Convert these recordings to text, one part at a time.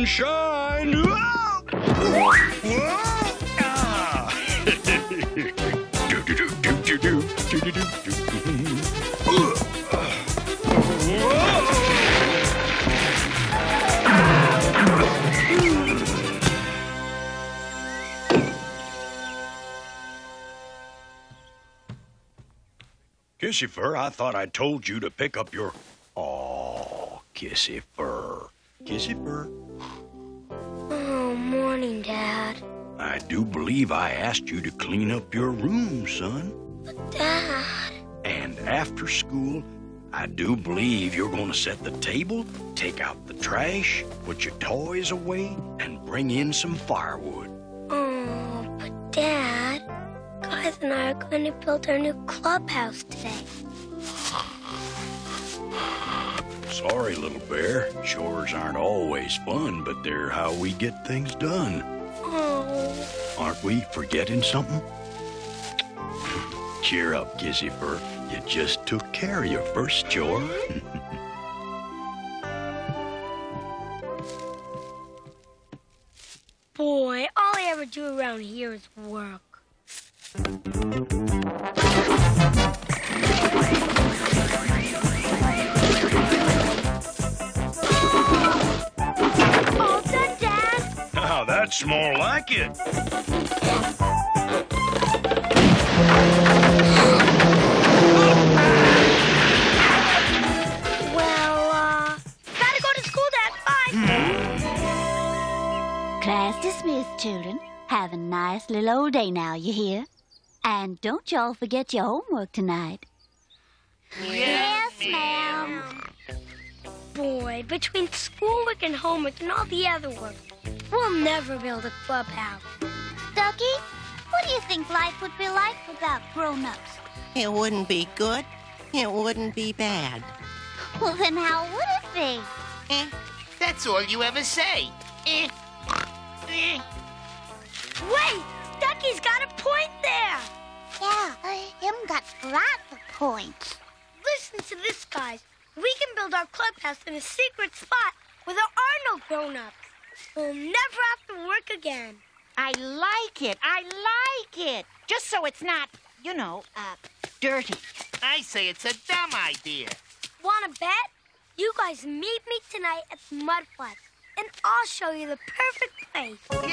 and shine. Ah! I thought I told you to pick up your. Oh, Kissy Fur. Kissy Fur. I do believe I asked you to clean up your room, son. But, Dad. And after school, I do believe you're going to set the table, take out the trash, put your toys away, and bring in some firewood. Oh, but, Dad, guys and I are going to build our new clubhouse today. Sorry, little bear. Chores aren't always fun, but they're how we get things done. Oh, Aren't we forgetting something? Cheer up, Kissyfur. You just took care of your first chore. boy, all I ever do around here is work. That's more like it. Well, uh, gotta go to school, Dad. Bye. Class dismissed, children. Have a nice little old day now, you hear? And don't y'all forget your homework tonight. Yes, ma'am. Boy, between schoolwork and homework and all the other work, we'll never build a clubhouse. Ducky, what do you think life would be like without grown-ups? It wouldn't be good. It wouldn't be bad. Well, then how would it be? Eh, that's all you ever say. Eh, eh. Wait, Ducky's got a point there. Yeah, him got lots of points. Listen to this, guys. We can build our clubhouse in a secret spot where there are no grown-ups. We'll never have to work again. I like it. I like it. Just so it's not, you know, uh, dirty. I say it's a dumb idea. Wanna bet? You guys meet me tonight at the Mud Flats, and I'll show you the perfect place. We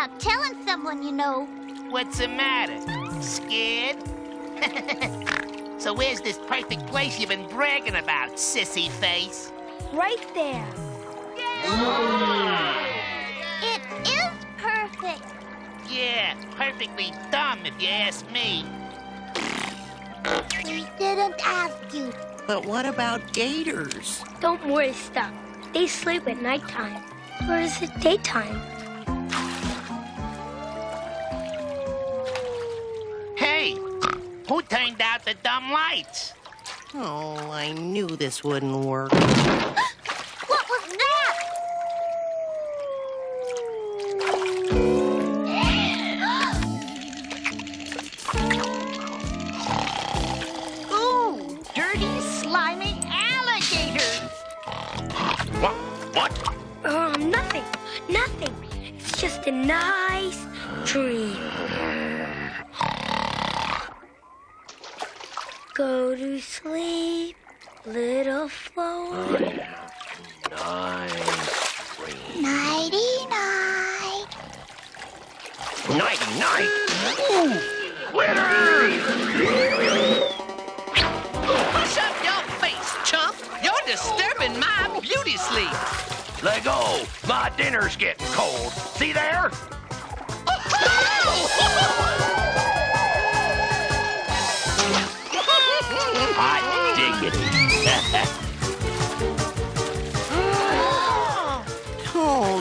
sneaking off without telling someone, you know. What's the matter? Scared? so where's this perfect place you've been bragging about, sissy face? Right there. It is perfect. Yeah, perfectly dumb if you ask me. We didn't ask you. But what about gators? Don't worry, Stuff. They sleep at nighttime. Or is it daytime? Who turned out the dumb lights? Oh, I knew this wouldn't work. What was that? Ooh, dirty, slimy alligators. What? What? Oh, nothing. Nothing. It's just a nice dream. Go to sleep, little flower. Nighty night. Night, night. Push up your face, chump. You're disturbing my beauty sleep. Let go. My dinner's getting cold. See there? Hot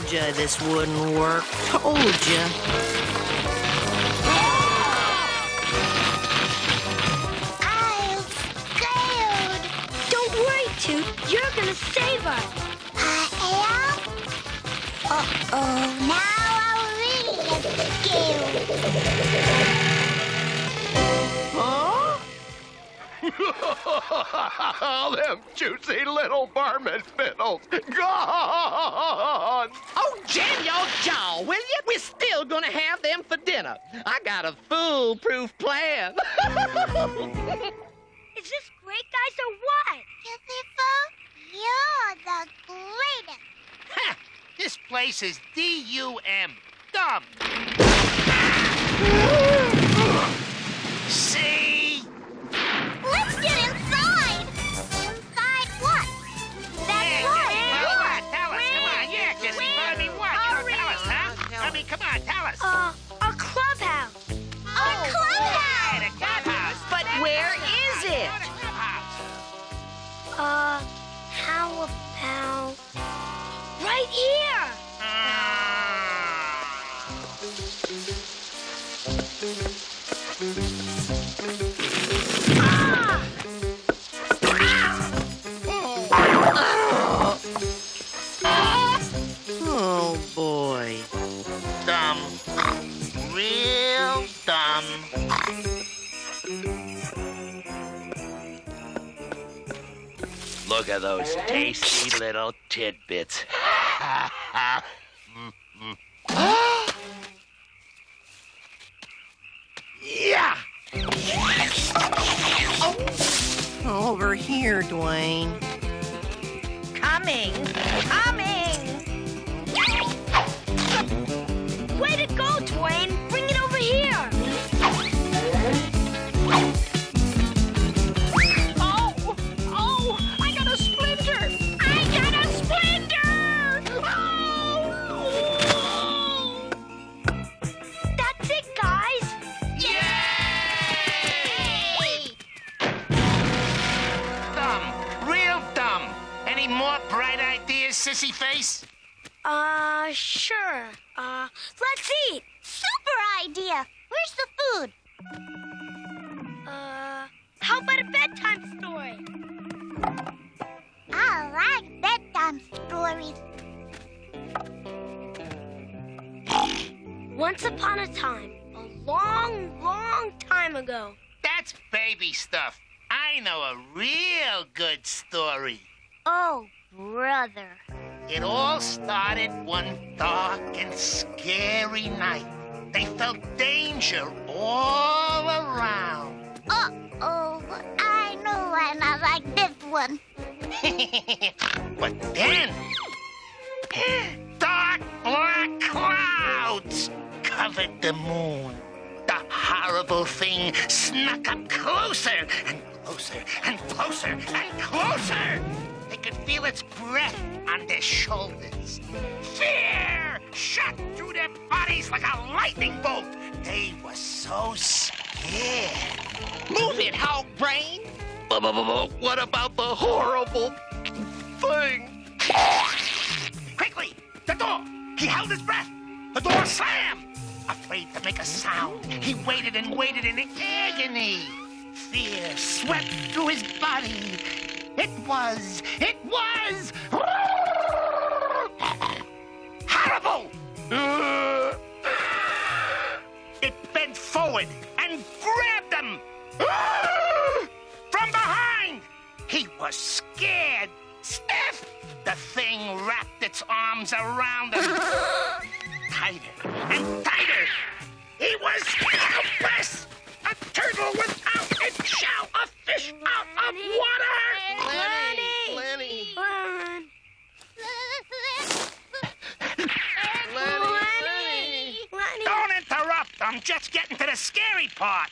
Told ya this wouldn't work. Told ya. I'm scared. Don't worry, Toot. You're You're gonna save us. I am? Uh-oh, now I really get scared. Them juicy little varmint fiddles. Gone! Oh, jam your jaw, will you? We're still gonna have them for dinner. I got a foolproof plan. Is this great, guys, or what? Beautiful, you're the greatest. Ha! This place is D-U-M. Dumb. tell us. Uh, Look at those tasty little tidbits. Yeah! Over here, Duane. Time, a long, long time ago. That's baby stuff. I know a real good story. Oh, brother. It all started one dark and scary night. They felt danger all around. Uh-oh, I know one. I like this one. but then, dark black clouds covered the moon. The horrible thing snuck up closer and closer and closer and closer. They could feel its breath on their shoulders. Fear shot through their bodies like a lightning bolt. They were so scared. Move it, hog brain. What about the horrible thing? Quickly, the door! He held his breath. The door slammed. Afraid to make a sound, he waited and waited in agony. Fear swept through his body. It was, it was horrible. It bent forward and grabbed him from behind. He was scared, stiff. The thing wrapped its arms around him. Tighter and tighter. He was helpless. A turtle without its shell, a fish out of water. Lenny, Lenny, Run. Lenny, Lenny. Don't interrupt. I'm just getting to the scary part.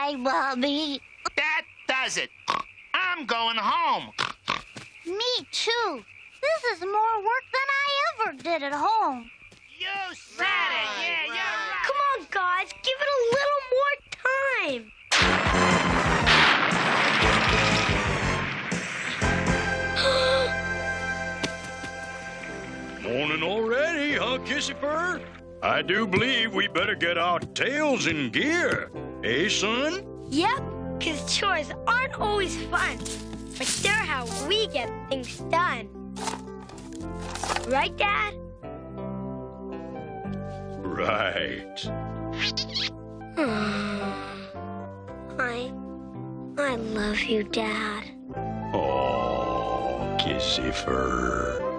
Want my mommy. That does it. I'm going home. me too. This is more work than I ever did at home. You said it. Yeah, you're right. Come on, guys, give it a little more time. Morning already, huh, Kissyfur? I do believe we better get our tails in gear. Eh, son? Yep, because chores aren't always fun, but they're how we get things done. Right, Dad? Right. I, I love you, Dad. Oh, Kissyfur.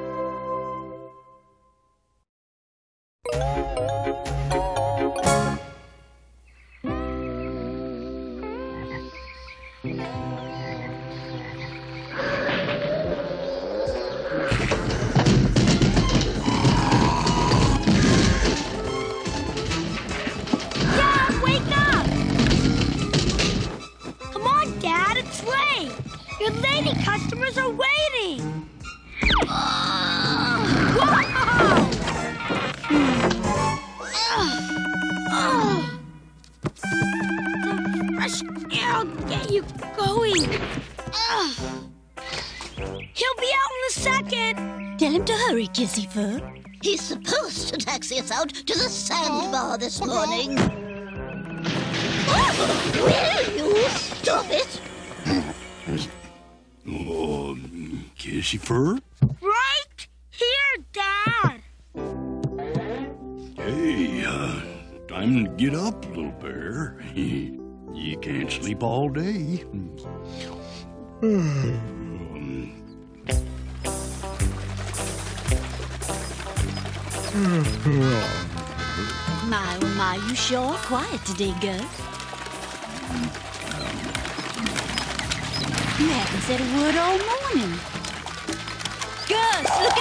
The fresh air will get you going. Ugh. He'll be out in a second. Tell him to hurry, Kissyfur. He's supposed to taxi us out to the sandbar this morning. Will you stop it? Oh, Kissyfur? Right here, Dad. Hey, uh, time to get up, little bear. You can't sleep all day. My, oh my, you sure are quiet today, Gus. You haven't said a word all morning. Gus, look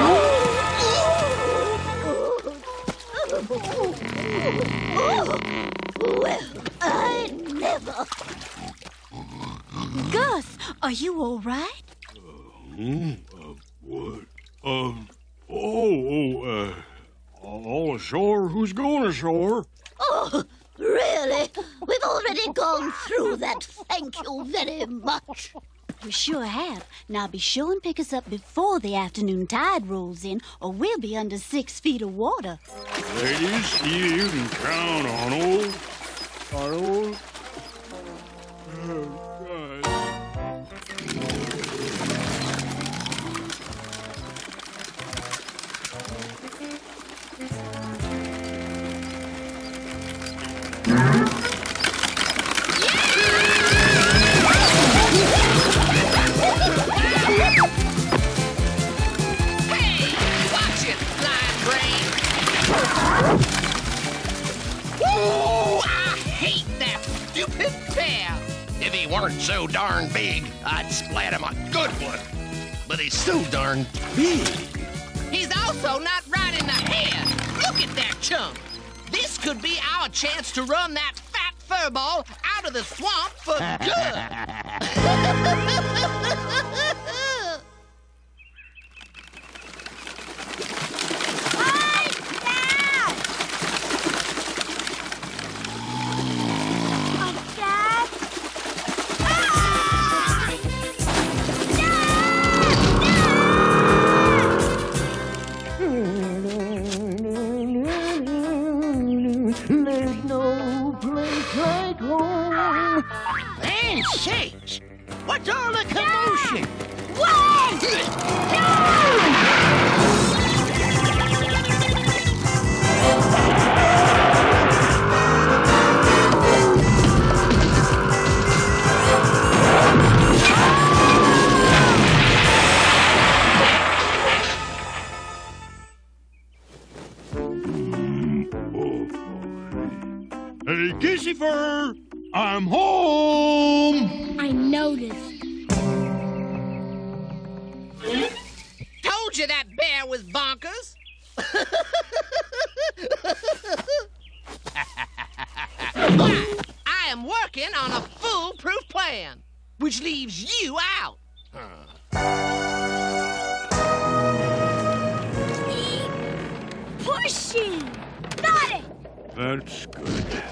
out! Well, I never. Gus, are you all right? Uh, What? Um, oh, oh, uh, all ashore? Who's going ashore? Oh, really? We've already gone through that. Thank you very much. We sure have. Now be sure and pick us up before the afternoon tide rolls in, or we'll be under six feet of water. Ladies, you, can count on old, our old. Uh, weren't so darn big, I'd splat him a good one. But he's so darn big. He's also not right in the head. Look at that chunk. This could be our chance to run that fat furball out of the swamp for good. That's good.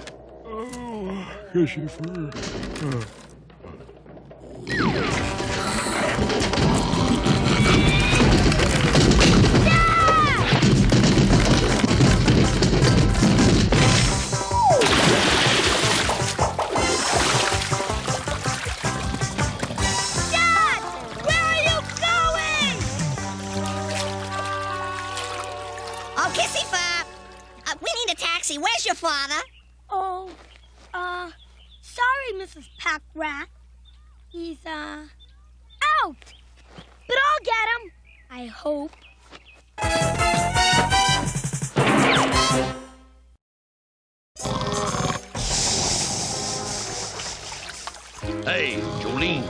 Oh, Kissyfur. Dad! I hope. Hey, Jolene.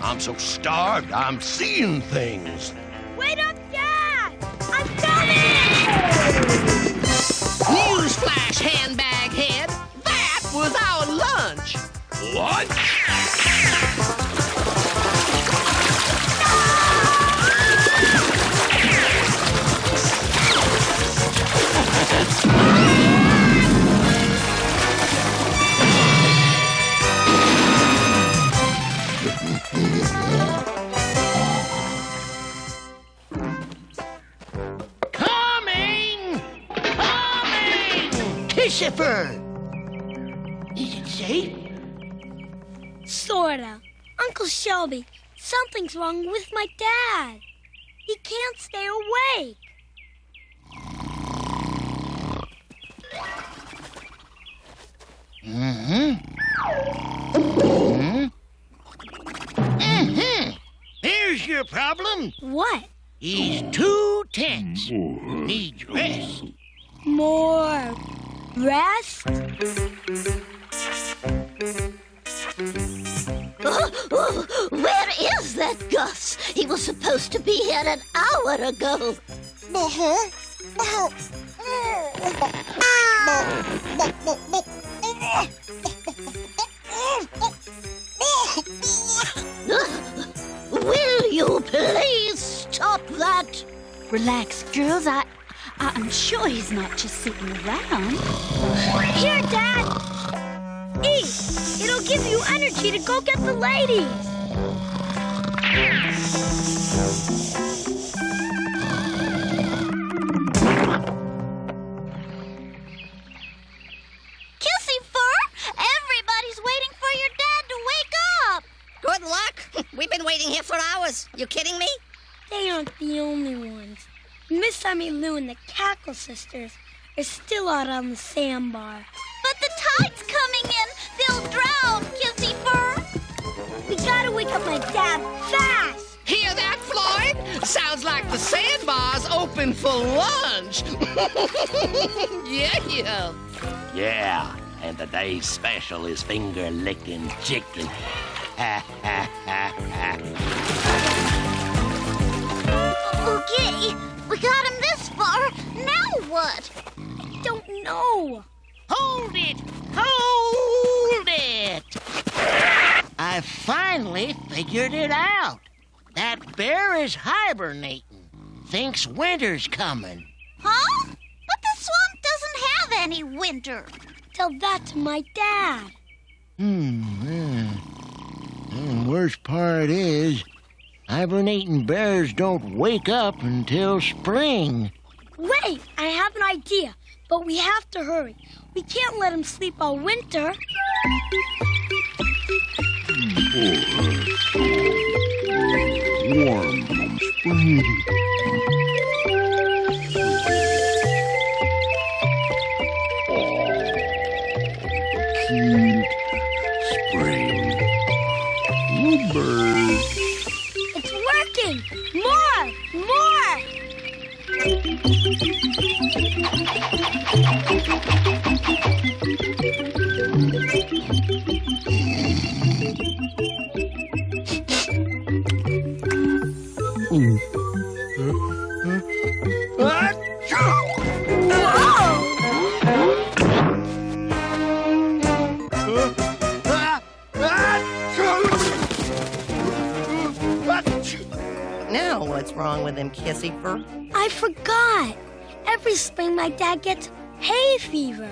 I'm so starved, I'm seeing things. Wait up, Dad! I'm coming! Newsflash, handbag head. That was our lunch. What? Kissyfur! Is it safe? Sorta. Uncle Shelby, something's wrong with my dad. He can't stay awake. Mm-hmm. Here's your problem. What? He's too tense. Needs rest. More rest? Oh, oh, where is that Gus? He was supposed to be here an hour ago. Will you please stop that? Relax, girls. I, Uh, I'm sure he's not just sitting around. Here, Dad! Eat! It'll give you energy to go get the ladies! Kissy Fur, everybody's waiting for your dad to wake up. Good luck. We've been waiting here for hours. You kidding me? They aren't the only ones. Miss Emmy Lou and the Cackle Sisters are still out on the sandbar. But the tide's coming in. They'll drown, Kissy Fur. We gotta wake up my dad fast! Hear that, Floyd? Sounds like the sandbar's open for lunch. yeah, yeah. Yeah, and today's special is finger licking chicken. Ha ha ha ha. Okay, we got him this far. Now what? Don't know. Hold it! Hold it! I finally figured it out. That bear is hibernating. Thinks winter's coming. Huh? But the swamp doesn't have any winter. Tell that to my dad. Hmm. yeah. And worst part is, hibernating bears don't wake up until spring. Wait, I have an idea, but we have to hurry. We can't let him sleep all winter. Warm from spring. Cute spring. Bluebird. More! More! Every spring, my dad gets hay fever.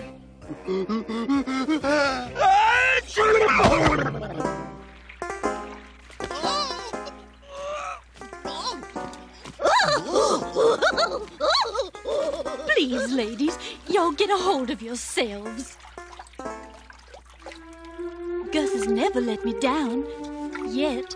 Please, ladies, y'all get a hold of yourselves. Gus has never let me down. Yet.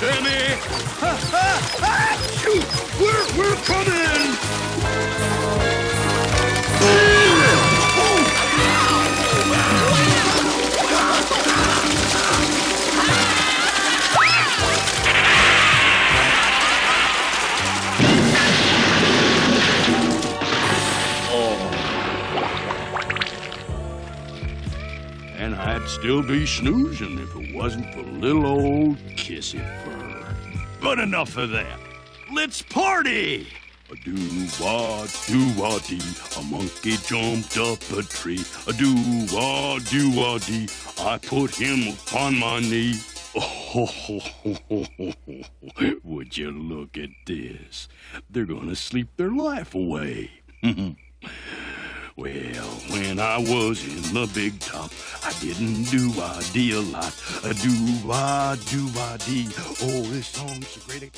Coming, Miss Emmy. We're we're coming. Still be snoozing if it wasn't for little old Kissy Fur. But enough of that. Let's party! A doo-wah, doo-wah-dee, A monkey jumped up a tree. A doo-wah, doo-wah-dee, I put him upon my knee. Oh, would you look at this? They're gonna sleep their life away. Well, when I was in the big top, I didn't do I dee a lot. A do I do I dee. Oh, this song's so great.